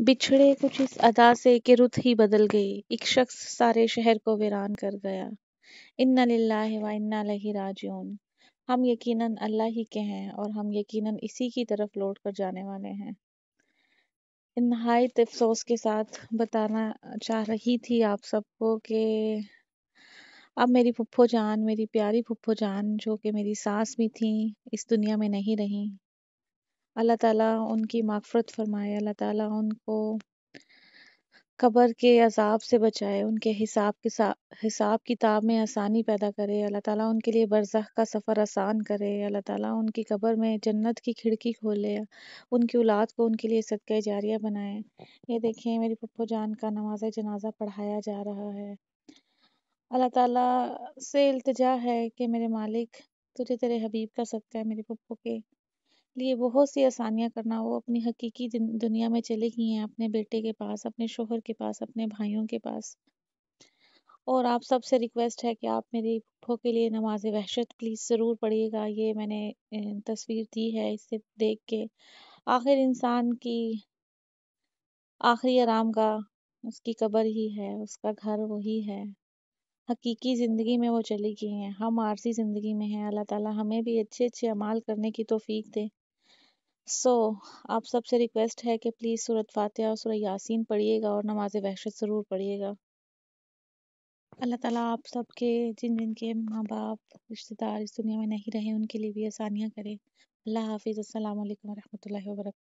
बिछड़े कुछ इस अदा से कि रुत ही बदल गई। एक शख्स सारे शहर को वीरान कर गया। इन्ना लिल्लाहि व इन्ना इलैहि राजिऊन। हम यकीनन अल्लाह ही के हैं और हम यकीनन इसी की तरफ़ लौट कर जाने वाले हैं। नहायत अफसोस के साथ बताना चाह रही थी आप सबको कि अब मेरी फुफ्फो जान, मेरी प्यारी फुफ्फो जान जो कि मेरी सास भी थी, इस दुनिया में नहीं रही। अल्लाह ताला उनकी माफ़रत फ़रमाए, अल्लाह ताला उनको कब्र के अज़ाब से बचाए, उनके हिसाब के हिसाब किताब में आसानी पैदा करे, अल्लाह ताला उनके लिए बरज़ख का सफ़र आसान करे, अल्लाह ताला उनकी कब्र में जन्नत की खिड़की खोले, उनकी औलाद को उनके लिए सदका जारिया बनाए। ये देखें, मेरी पप्पो जान का नमाज़ जनाजा पढ़ाया जा रहा है। अल्लाह ताला से इल्तिजा है कि मेरे मालिक तुझे तेरे हबीब का सदका है, मेरे पप्पो के। लिए बहुत सी आसानियाँ करना, वो अपनी हकीकी दुनिया में चली गई हैं, अपने बेटे के पास, अपने शोहर के पास, अपने भाइयों के पास। और आप सबसे रिक्वेस्ट है कि आप मेरी फूफो के लिए नमाज़ वहशत प्लीज़ ज़रूर पढ़िएगा। ये मैंने तस्वीर दी है इसे देख के। आखिर इंसान की आखिरी आराम का, उसकी कब्र ही है, उसका घर वही है। हकीकी ज़िंदगी में वो चली गई हैं, हम आरसी ज़िंदगी में हैं। अल्लाह ताला हमें भी अच्छे अच्छे अमाल करने की तोफ़ीक दे। सो आप सबसे रिक्वेस्ट है कि प्लीज़ सूरत फातिहा और सूरह यासीन पढ़िएगा और नमाज़ वहशत ज़रूर पढ़िएगा। अल्लाह ताला आप सबके, जिन जिन के माँ बाप रिश्तेदार इस दुनिया में नहीं रहे, उनके लिए भी आसानियाँ करें। अल्लाह हाफिज़ असल वालेकुम वर्क